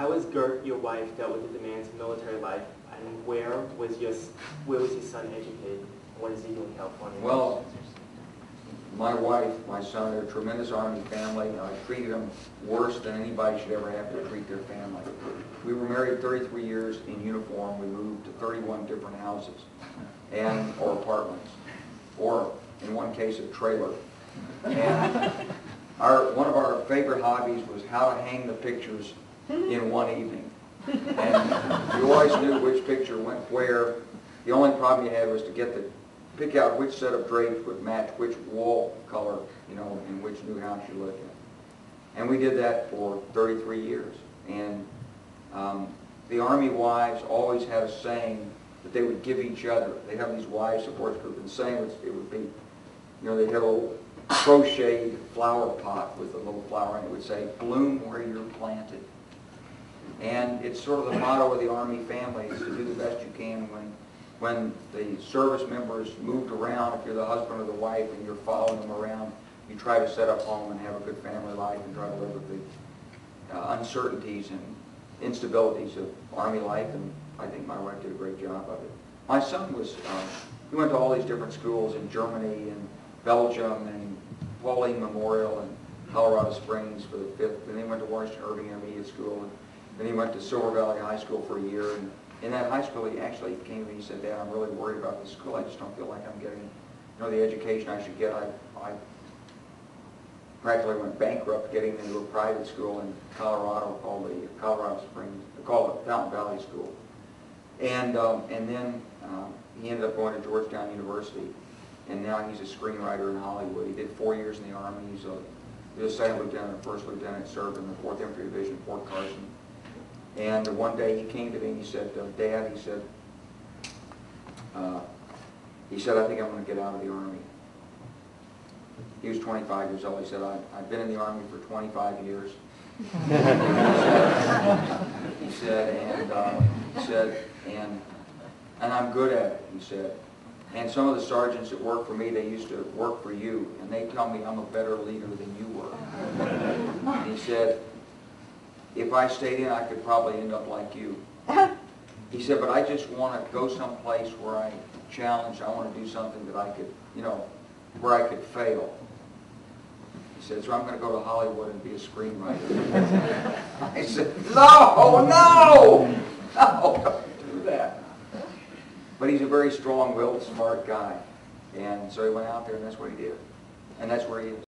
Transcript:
how has Gert, your wife, dealt with the demands of military life, and where was your where was your son educated? What is he doing in California? Well, my wife, my son, they're a tremendous Army family. I treated them worse than anybody should ever have to treat their family. We were married 33 years in uniform. We moved to 31 different houses and, or apartments, or in one case, a trailer. And our, one of our favorite hobbies was how to hang the pictures in one evening. And you always knew which picture went where. The only problem you had was to get the, pick out which set of drapes would match which wall color, you know, in which new house you lived in. And we did that for 33 years. And um, the Army wives always had a saying that they would give each other. They have these wives support group, and the saying was, it would be, you know, they had a crocheted flower pot with a little flower, and it would say, bloom where you're planted. And it's sort of the motto of the Army family is to do the best you can when, when the service members moved around, if you're the husband or the wife and you're following them around, you try to set up home and have a good family life and try to live with the uh, uncertainties and instabilities of Army life, and I think my wife did a great job of it. My son was, um, he went to all these different schools in Germany and Belgium and Pauline Memorial and Colorado Springs for the fifth, and then he went to Washington Irving Intermediate School, and then he went to Silver Valley High School for a year, and in that high school, he actually came and said, Dad, I'm really worried about this school, I just don't feel like I'm getting, you know, the education I should get. I, I practically went bankrupt getting into a private school in Colorado called the Colorado Springs, called the Fountain Valley School. And, um, and then um, he ended up going to Georgetown University, and now he's a screenwriter in Hollywood. He did four years in the Army. He's a, he was a second lieutenant, and first lieutenant, served in the 4th Infantry Division, Fort Carson. And one day he came to me and he said, uh, Dad, he said, uh, he said, I think I'm going to get out of the Army. He was 25 years old. He said, "I- I've been in the Army for 25 years. He said, and, uh, he said, and, and I'm good at it, he said. And some of the sergeants that work for me, they used to work for you, and they tell me I'm a better leader than you were. He said, if I stayed in, I could probably end up like you. He said, but I just want to go someplace where I challenge, I want to do something that I could, you know, where I could fail. He said, so I'm going to go to Hollywood and be a screenwriter. I said, no, no, no, don't do that. But he's a very strong-willed, smart guy. And so he went out there and that's what he did. And that's where he is.